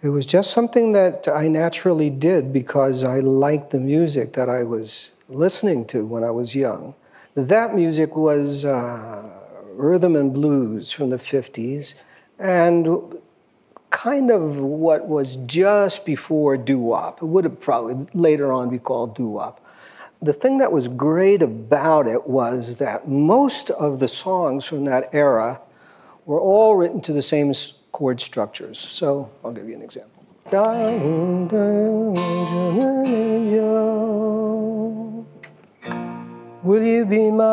It was just something that I naturally did because I liked the music that I was listening to when I was young. That music was uh, rhythm and blues from the 50s and kind of what was just before doo wop. It would have probably later on be called doo wop. The thing that was great about it was that most of the songs from that era were all written to the same chord structures. So I'll give you an example. Will you be mine,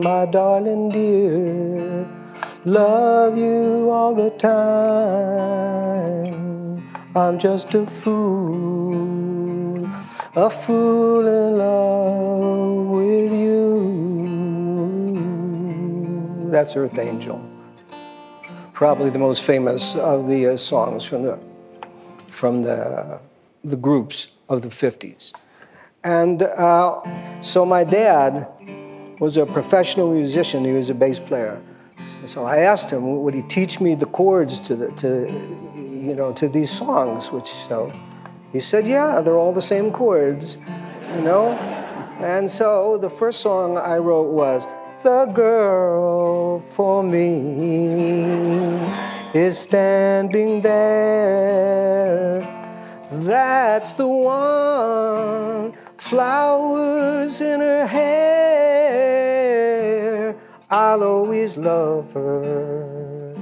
my darling dear? Love you all the time. I'm just a fool, a fool in love That's Earth Angel probably the most famous of the uh, songs from the from the the groups of the 50s. And uh, so my dad was a professional musician. He was a bass player. So I asked him, would he teach me the chords to the to you know to these songs? Which know, he said, yeah, they're all the same chords, you know. And so the first song I wrote was the girl for me is standing there. That's the one, flowers in her hair. I'll always love her,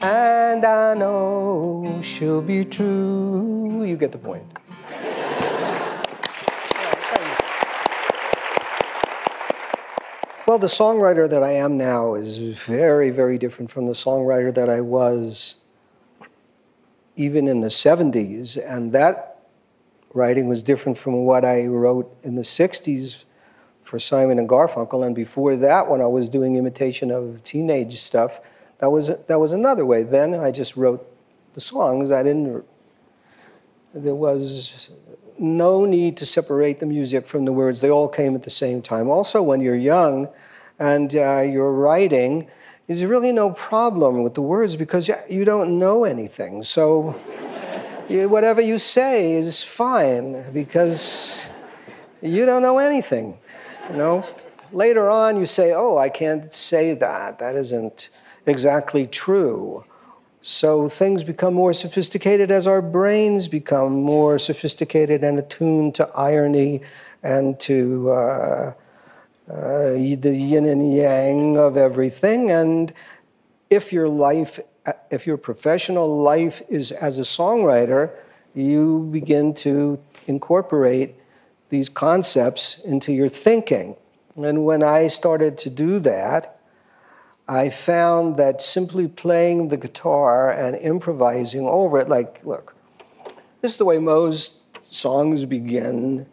and I know she'll be true. You get the point. Well, the songwriter that I am now is very, very different from the songwriter that I was even in the 70s. And that writing was different from what I wrote in the 60s for Simon and Garfunkel. And before that, when I was doing imitation of teenage stuff, that was, that was another way. Then I just wrote the songs. I didn't, there was no need to separate the music from the words. They all came at the same time. Also, when you're young, and uh, you're writing, there's really no problem with the words because you don't know anything. So whatever you say is fine because you don't know anything. You know, later on you say, "Oh, I can't say that. That isn't exactly true." So things become more sophisticated as our brains become more sophisticated and attuned to irony and to uh, uh, the yin and yang of everything. And if your life, if your professional life is as a songwriter, you begin to incorporate these concepts into your thinking. And when I started to do that, I found that simply playing the guitar and improvising over it, like, look, this is the way most songs begin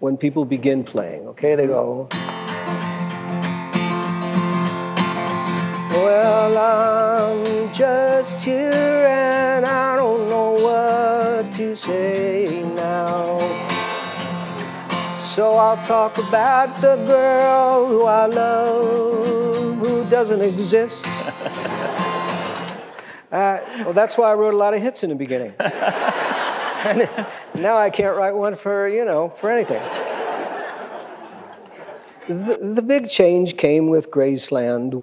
when people begin playing, okay? They go. Well, I'm just here and I don't know what to say So I'll talk about the girl who I love who doesn't exist. Uh, well, that's why I wrote a lot of hits in the beginning. and now I can't write one for, you know, for anything. The, the big change came with Graceland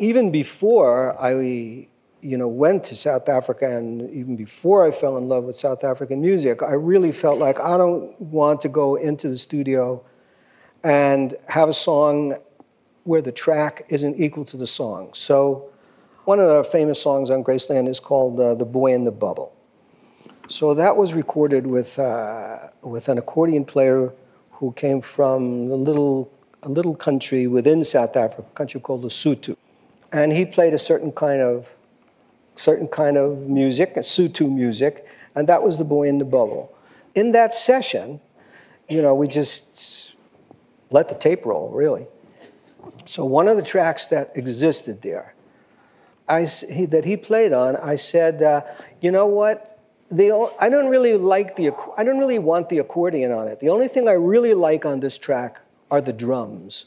even before I, you know, went to South Africa and even before I fell in love with South African music, I really felt like I don't want to go into the studio and have a song where the track isn't equal to the song. So one of the famous songs on Graceland is called uh, The Boy in the Bubble. So that was recorded with, uh, with an accordion player who came from a little, a little country within South Africa, a country called Lesotho and he played a certain kind of certain kind of music, Sotho music, and that was the boy in the bubble. In that session, you know, we just let the tape roll, really. So one of the tracks that existed there, I, he, that he played on, I said, uh, you know what? The, I don't really like the, I don't really want the accordion on it. The only thing I really like on this track are the drums.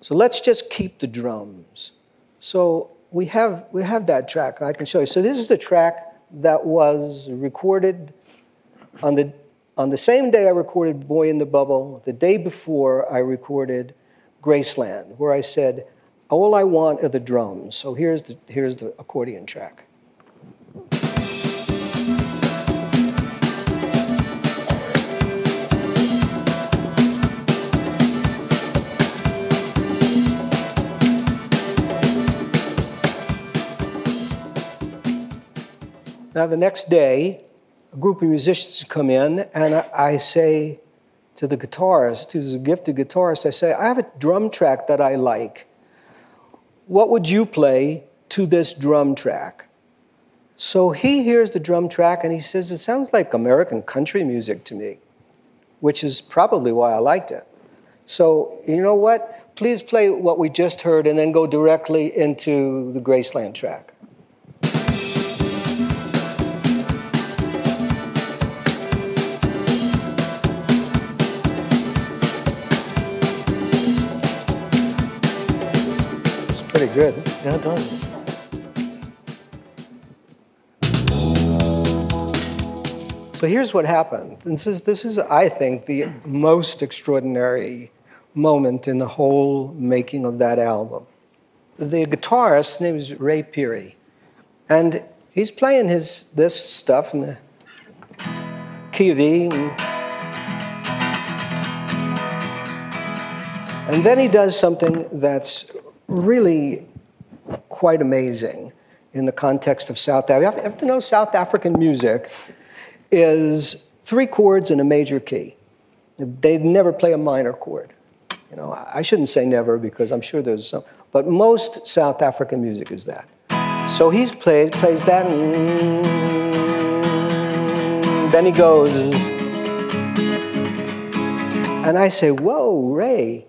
So let's just keep the drums. So we have we have that track. I can show you. So this is the track that was recorded on the on the same day I recorded Boy in the Bubble. The day before I recorded Graceland, where I said, "All I want are the drums." So here's the here's the accordion track. Now, the next day, a group of musicians come in, and I, say to the guitarist, who's a gifted guitarist, I say, I have a drum track that I like. What would you play to this drum track? So he hears the drum track and he says, It sounds like American country music to me, which is probably why I liked it. So, you know what? Please play what we just heard and then go directly into the Graceland track. Pretty good. Yeah, it does. So here's what happened. This is, this is, I think, the most extraordinary moment in the whole making of that album. The guitarist, his name is Ray Phiri, and he's playing his this stuff in the key of E. And then he does something that's really quite amazing in the context of South Africa. You have to know South African music is three chords in a major key. They never play a minor chord. You know, I shouldn't say never because I'm sure there's some, but most South African music is that. So he plays plays that, and then he goes, and I say, "Whoa, Ray,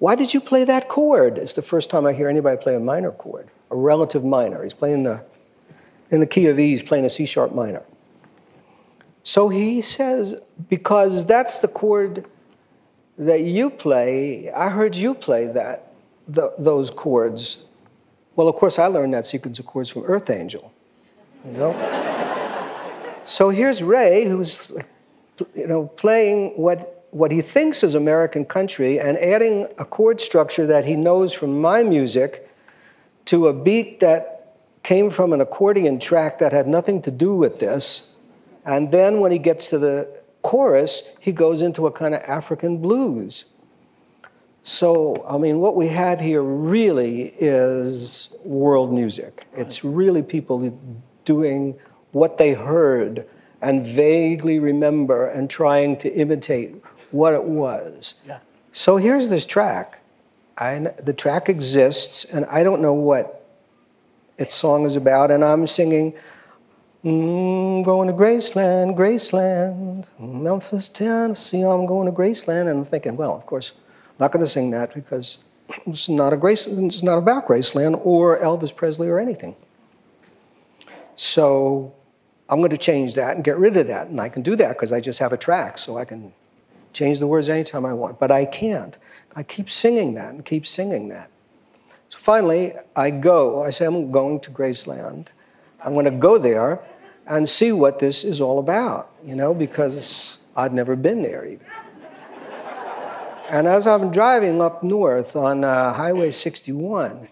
why did you play that chord? It's the first time I hear anybody play a minor chord, a relative minor. He's playing the, in the key of E, he's playing a C sharp minor. So he says, because that's the chord that you play, I heard you play that, the, those chords. Well, of course, I learned that sequence of chords from Earth Angel. You know? so here's Ray, who's you know, playing what what he thinks is American country and adding a chord structure that he knows from my music to a beat that came from an accordion track that had nothing to do with this. And then when he gets to the chorus, he goes into a kind of African blues. So, I mean, what we have here really is world music. It's really people doing what they heard and vaguely remember and trying to imitate what it was. Yeah. So here's this track. I, the track exists, and I don't know what its song is about, and I'm singing, mm, going to Graceland, Graceland, Memphis, Tennessee, I'm going to Graceland. And I'm thinking, well, of course, I'm not going to sing that because it's not, a Grace, it's not about Graceland or Elvis Presley or anything. So I'm going to change that and get rid of that. And I can do that because I just have a track, so I can change the words anytime I want, but I can't. I keep singing that and keep singing that. So finally, I go. I say, I'm going to Graceland. I'm going to go there and see what this is all about, you know, because I'd never been there even. and as I'm driving up north on uh, Highway 61,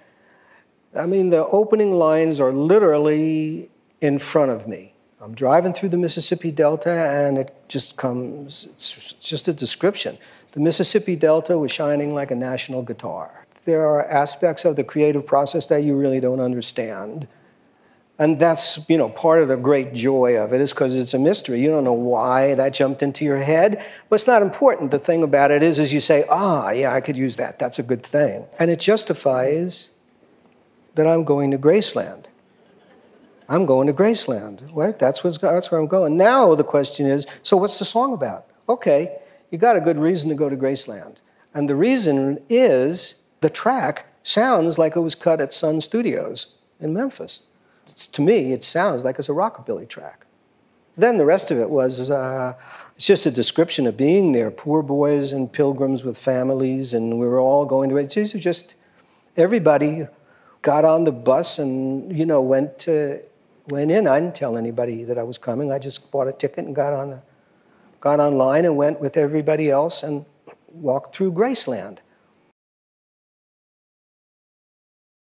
I mean, the opening lines are literally in front of me. I'm driving through the Mississippi Delta, and it just comes, it's just a description. The Mississippi Delta was shining like a national guitar. There are aspects of the creative process that you really don't understand. And that's, you know, part of the great joy of it is because it's a mystery. You don't know why that jumped into your head, but it's not important. The thing about it is, is you say, ah, yeah, I could use that. That's a good thing. And it justifies that I'm going to Graceland. I'm going to Graceland. That's, what's, that's where I'm going. Now the question is so what's the song about? Okay, you got a good reason to go to Graceland. And the reason is the track sounds like it was cut at Sun Studios in Memphis. It's, to me, it sounds like it's a rockabilly track. Then the rest of it was uh, it's just a description of being there, poor boys and pilgrims with families, and we were all going to. These are just everybody got on the bus and you know went to went in. I didn't tell anybody that I was coming. I just bought a ticket and got on the got online and went with everybody else and walked through Graceland.